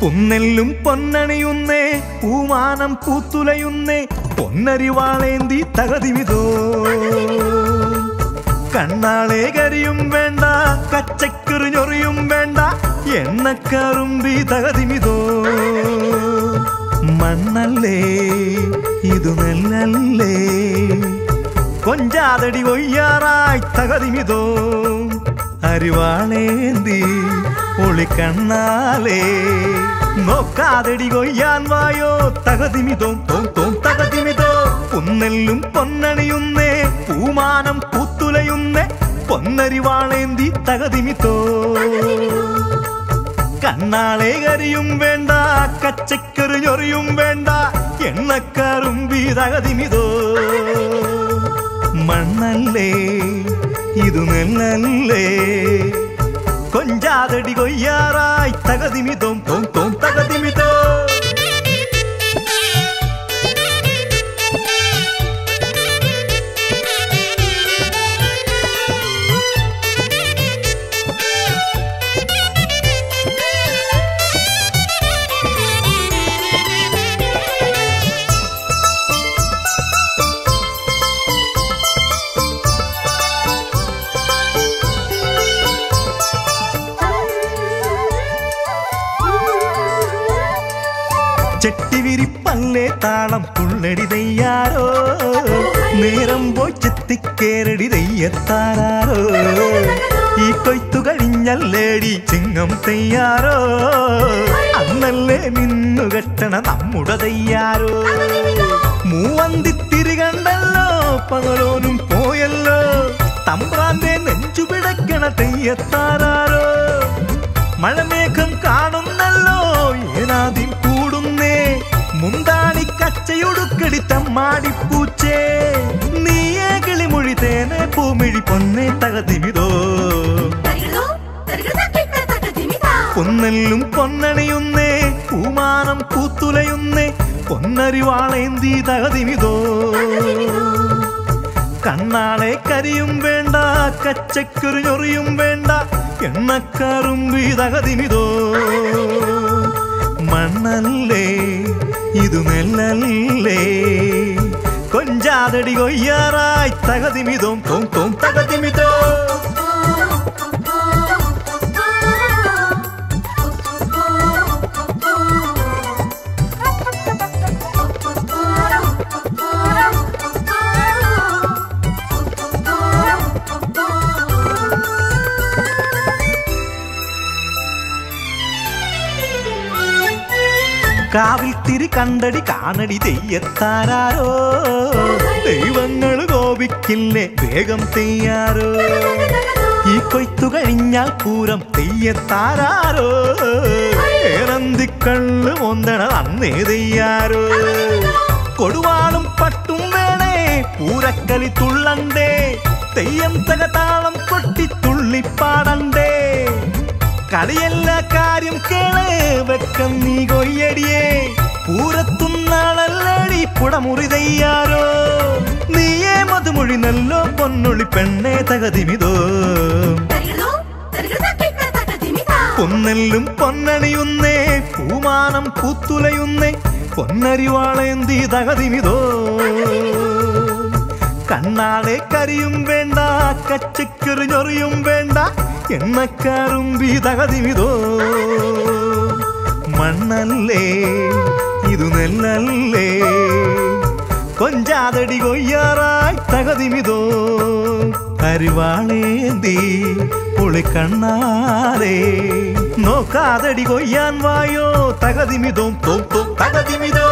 പൊന്നെല്ലും പൊന്നണിയുന്നേ പൂമാനം പൂത്തുലയുന്നേ പൊന്നരിവാളേന്തി തകതിവിതോ കണ്ണാളെ കരിയും വേണ്ട കച്ചക്കുറിഞ്ഞൊറിയും വേണ്ട എണ്ണക്കറുമ്പി തകതിമിതോ. മണ്ണല്ലേ ഇതു നെല്ലല്ലേ കൊഞ്ചാതടി ഒയ്യാറായി തകതിമിതോ. അരിവാളേന്തി ഒളിക്കണ്ണാലേ നോക്കാതടി കൊയ്യാൻ വായോ തകതിമിതോ തോം തോം തകതിമിതോ. പുന്നെല്ലും പൊന്നണിയുന്നേ പൂമാനം പൂത്തുലയുന്നേ പൊന്നരിവാളേന്തി തകതിമിത്തോ. കണ്ണാളെ കരിയും വേണ്ട കച്ചക്കറി ഞൊറിയും വേണ്ട എണ്ണക്കാറും വീതകതിമിതോ മണ്ണല്ലേ ഇതു നെല്ലല്ലേ കൊഞ്ചാതടി കൊയ്യാറായി തകതിമിതോം തോം തോം തകതിമിതോ ചെട്ടിവിരിപ്പല്ലേ താളം പുള്ളടി തെയ്യാരോ നേരം പോയി ചെത്തിക്കേരടി തെയ്യത്താരോ ഈ കൊയ്ത്തു കഴിഞ്ഞല്ലേടി ചിങ്ങം തെയ്യാരോ അന്നല്ലേ നിന്നു കെട്ടണ നമ്മുടെ തെയ്യാരോ മൂവന്തിത്തിരി കണ്ടല്ലോ പകലോനും പോയല്ലോ. തമ്പ്രാന്റെ നെഞ്ചു പിടക്കണ തെയ്യത്താരോ മഴമേഘം കാണുന്നല്ലോ ഏനാദ്യം കൂടുന്നേ. മുന്താണി കച്ചയൊടുക്കടി തമ്മാടിപ്പൂച്ചേ നീയേ കിളിമൊഴി തേനെ പൂമിഴി പൊന്നെ തകതിമിതോ. പൊന്നെല്ലും പൊന്നണിയുന്നേ പൂമാനം പൂത്തുലയുന്നേ പൊന്നരിവാളേന്തി തകതിമിതോ കണ്ണാളെ കരിയും വേണ്ട കച്ചക്കുറിഞ്ഞൊറിയും വേണ്ട എണ്ണക്കറും തകതിമിതോ മണ്ണല്ലേ ഇതു നെല്ലല്ലേ കൊഞ്ചാതടി കൊയ്യാറായി തകതിമിതോം തോം തോം തകതിമിതോ. കാവിൽ തിരി കണ്ടടി കാണടി തെയ്യത്താരോ ദൈവങ്ങൾ കോപിക്കില്ലേ വേഗം തെയ്യാരോ? ഈ കൊയ്ത്തു കഴിഞ്ഞാൽ പൂരം തെയ്യത്താരോ ഏറന്തിക്കള്ള് ഒന്തണ അന്നേ തെയ്യാരോ? കൊടുവാളും പട്ടും വേണേ പൂരക്കളി തുള്ളണ്ടേ? തെയ്യം തകതാളം കൊട്ടി തുള്ളിപ്പാടണ്ടേ? കളിയെല്ലാ കാര്യം കേൾ വെക്കം നീ കൊയ്യടിയേ. പൂരത്തുന്നാളല്ലടി പുടമുറി തയ്യാറോ. നീയേ മതുമൊഴി നല്ലോ പൊന്നൊളി പെണ്ണേ തകതിമിതോ. പൊന്നെല്ലും പൊന്നണിയുന്നേ പൂമാനം പൂത്തുലയുന്നേ പൊന്നരിവാളേന്തി തകതിമിതോ. കണ്ണാളെ കരിയും വേണ്ട കച്ചക്കെറിഞ്ഞൊറിയും വേണ്ട എണ്ണക്കാറും തകതിമിതോ. മണ്ണല്ലേ? ഇതു നെല്ലല്ലേ? കൊഞ്ചാതടി കൊയ്യാറായി തകതിമിതോ? കരുവാളേന്തി പുളിക്കണ്ണാരേ നോക്കാതടി കൊയ്യാൻ വായോ? തകതിമിതോ? തകതിമിതോ?